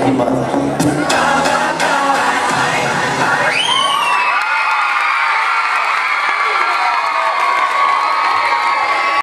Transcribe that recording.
Alright, my Mata.